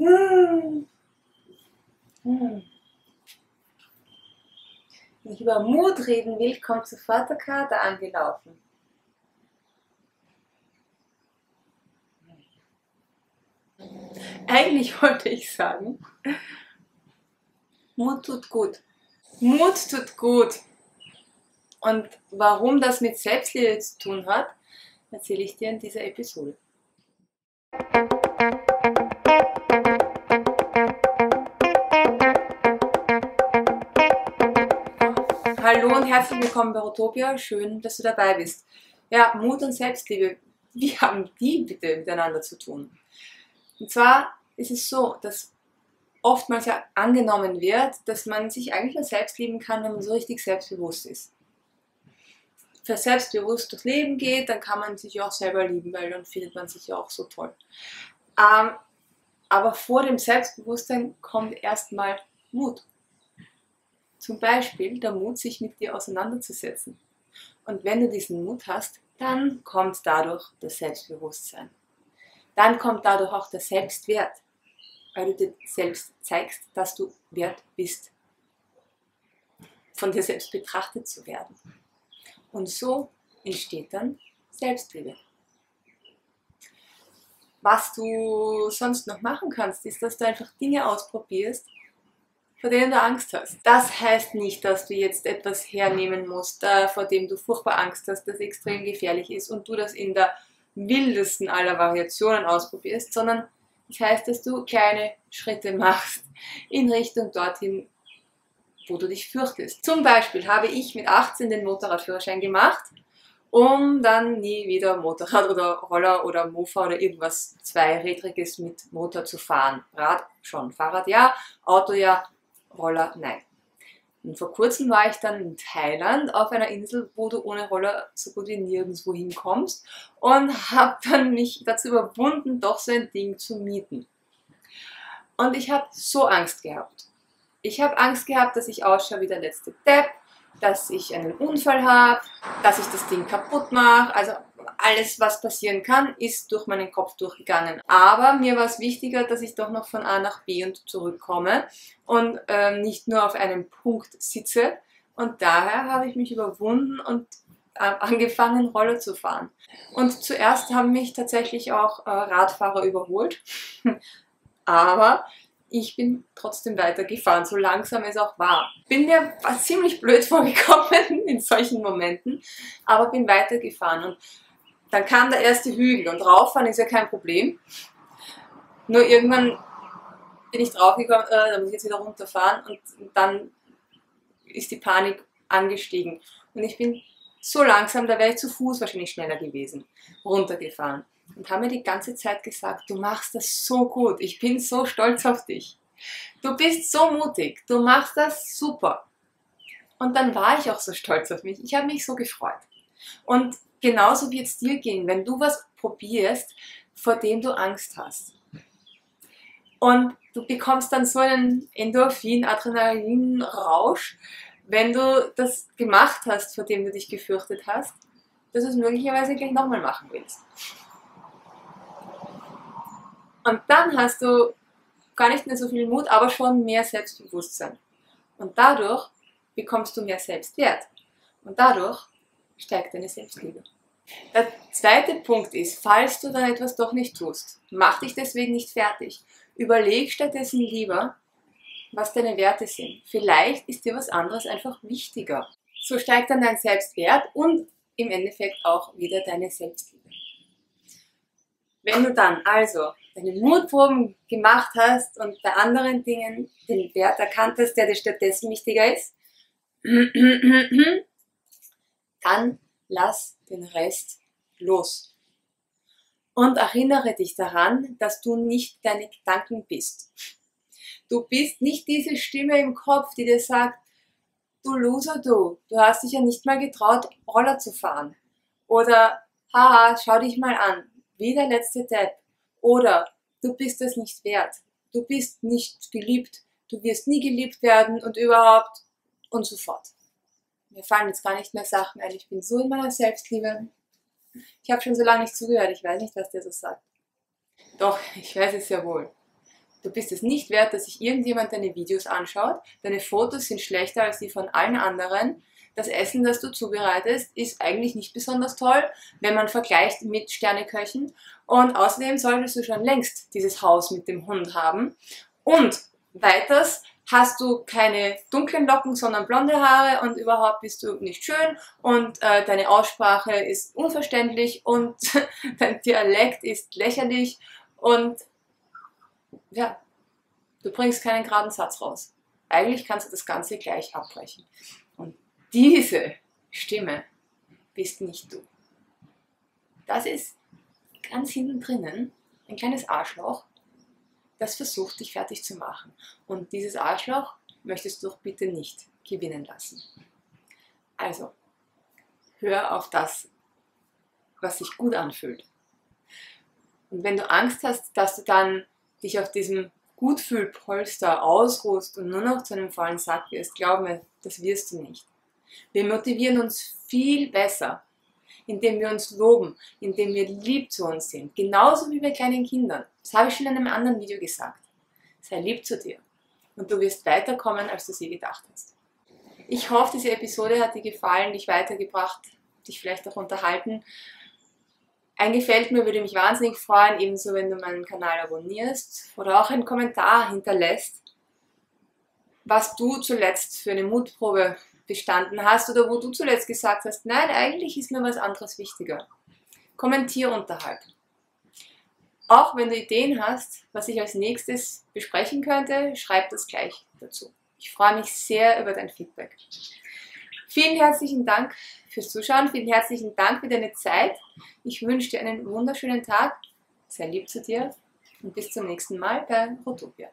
Hm. Wenn ich über Mut reden will, kommt sofort der Kater angelaufen. Eigentlich wollte ich sagen, Mut tut gut. Mut tut gut. Und warum das mit Selbstliebe zu tun hat, erzähle ich dir in dieser Episode. Hallo und herzlich willkommen bei Rotopia. Schön, dass du dabei bist. Ja, Mut und Selbstliebe, wie haben die bitte miteinander zu tun? Und zwar ist es so, dass oftmals ja angenommen wird, dass man sich eigentlich nur selbst lieben kann, wenn man so richtig selbstbewusst ist. Wer selbstbewusst durchs Leben geht, dann kann man sich auch selber lieben, weil dann findet man sich ja auch so toll. Ähm, aber vor dem Selbstbewusstsein kommt erstmal Mut. Zum Beispiel der Mut, sich mit dir auseinanderzusetzen. Und wenn du diesen Mut hast, dann kommt dadurch das Selbstbewusstsein. Dann kommt dadurch auch der Selbstwert weil du dir selbst zeigst, dass du wert bist, von dir selbst betrachtet zu werden. Und so entsteht dann Selbstliebe. Was du sonst noch machen kannst, ist, dass du einfach Dinge ausprobierst, vor denen du Angst hast. Das heißt nicht, dass du jetzt etwas hernehmen musst, vor dem du furchtbar Angst hast, das extrem gefährlich ist und du das in der wildesten aller Variationen ausprobierst, sondern das heißt, dass du kleine Schritte machst in Richtung dorthin, wo du dich fürchtest. Zum Beispiel habe ich mit 18 den Motorradführerschein gemacht, um dann nie wieder Motorrad oder Roller oder Mofa oder irgendwas Zweirädriges mit Motor zu fahren. Rad schon, Fahrrad ja, Auto ja, Roller nein. Und vor kurzem war ich dann in Thailand auf einer Insel, wo du ohne Roller so gut wie nirgendwo hinkommst und habe dann mich dazu überwunden, doch so ein Ding zu mieten. Und ich habe so Angst gehabt. Ich habe Angst gehabt, dass ich ausschaue wie der letzte Depp, dass ich einen Unfall habe, dass ich das Ding kaputt mache. Also alles, was passieren kann, ist durch meinen Kopf durchgegangen. Aber mir war es wichtiger, dass ich doch noch von A nach B und zurückkomme und ähm, nicht nur auf einem Punkt sitze. Und daher habe ich mich überwunden und äh, angefangen, Roller zu fahren. Und zuerst haben mich tatsächlich auch äh, Radfahrer überholt. Aber ich bin trotzdem weitergefahren, so langsam es auch war. Bin mir ziemlich blöd vorgekommen in solchen Momenten, aber bin weitergefahren. Und dann kam der erste Hügel und rauffahren ist ja kein Problem. Nur irgendwann bin ich draufgekommen, äh, da muss ich jetzt wieder runterfahren und dann ist die Panik angestiegen. Und ich bin so langsam, da wäre ich zu Fuß wahrscheinlich schneller gewesen, runtergefahren. Und haben mir die ganze Zeit gesagt, du machst das so gut, ich bin so stolz auf dich. Du bist so mutig, du machst das super. Und dann war ich auch so stolz auf mich. Ich habe mich so gefreut. Und genauso wird es dir gehen, wenn du was probierst, vor dem du Angst hast. Und du bekommst dann so einen Endorphin, Adrenalin-Rausch, wenn du das gemacht hast, vor dem du dich gefürchtet hast, dass du es möglicherweise gleich nochmal machen willst. Und dann hast du gar nicht mehr so viel Mut, aber schon mehr Selbstbewusstsein. Und dadurch bekommst du mehr Selbstwert. Und dadurch steigt deine Selbstliebe. Der zweite Punkt ist, falls du dann etwas doch nicht tust, mach dich deswegen nicht fertig. Überleg stattdessen lieber, was deine Werte sind. Vielleicht ist dir was anderes einfach wichtiger. So steigt dann dein Selbstwert und im Endeffekt auch wieder deine Selbstliebe. Wenn du dann also deine Mutproben gemacht hast und bei anderen Dingen den Wert erkannt hast, der dir stattdessen wichtiger ist, dann lass den Rest los. Und erinnere dich daran, dass du nicht deine Gedanken bist. Du bist nicht diese Stimme im Kopf, die dir sagt, du Loser, du, du hast dich ja nicht mal getraut, Roller zu fahren. Oder, haha, schau dich mal an, wie der letzte Depp. Oder, du bist es nicht wert. Du bist nicht geliebt. Du wirst nie geliebt werden und überhaupt und so fort. Mir fallen jetzt gar nicht mehr Sachen ein. Ich bin so in meiner Selbstliebe. Ich habe schon so lange nicht zugehört. Ich weiß nicht, was der so sagt. Doch, ich weiß es ja wohl. Du bist es nicht wert, dass sich irgendjemand deine Videos anschaut. Deine Fotos sind schlechter als die von allen anderen. Das Essen, das du zubereitest, ist eigentlich nicht besonders toll, wenn man vergleicht mit Sterneköchen. Und außerdem solltest du schon längst dieses Haus mit dem Hund haben. Und weiters hast du keine dunklen Locken, sondern blonde Haare und überhaupt bist du nicht schön und äh, deine Aussprache ist unverständlich und dein Dialekt ist lächerlich und ja, du bringst keinen geraden Satz raus. Eigentlich kannst du das Ganze gleich abbrechen. Und diese Stimme bist nicht du. Das ist ganz hinten drinnen ein kleines Arschloch, das versucht, dich fertig zu machen. Und dieses Arschloch möchtest du doch bitte nicht gewinnen lassen. Also, hör auf das, was sich gut anfühlt. Und wenn du Angst hast, dass du dann dich auf diesem Gutfühlpolster ausruhst und nur noch zu einem faulen Sack wirst, glaub mir, das wirst du nicht. Wir motivieren uns viel besser, indem wir uns loben, indem wir lieb zu uns sind. Genauso wie bei kleinen Kindern. Das habe ich schon in einem anderen Video gesagt. Sei lieb zu dir und du wirst weiterkommen, als du sie gedacht hast. Ich hoffe, diese Episode hat dir gefallen, dich weitergebracht, dich vielleicht auch unterhalten. Ein Gefällt mir würde mich wahnsinnig freuen, ebenso wenn du meinen Kanal abonnierst oder auch einen Kommentar hinterlässt, was du zuletzt für eine Mutprobe bestanden hast oder wo du zuletzt gesagt hast, nein, eigentlich ist mir was anderes wichtiger. Kommentier unterhalb. Auch wenn du Ideen hast, was ich als nächstes besprechen könnte, schreib das gleich dazu. Ich freue mich sehr über dein Feedback. Vielen herzlichen Dank fürs Zuschauen, vielen herzlichen Dank für deine Zeit. Ich wünsche dir einen wunderschönen Tag. Sei lieb zu dir und bis zum nächsten Mal bei Rotopia.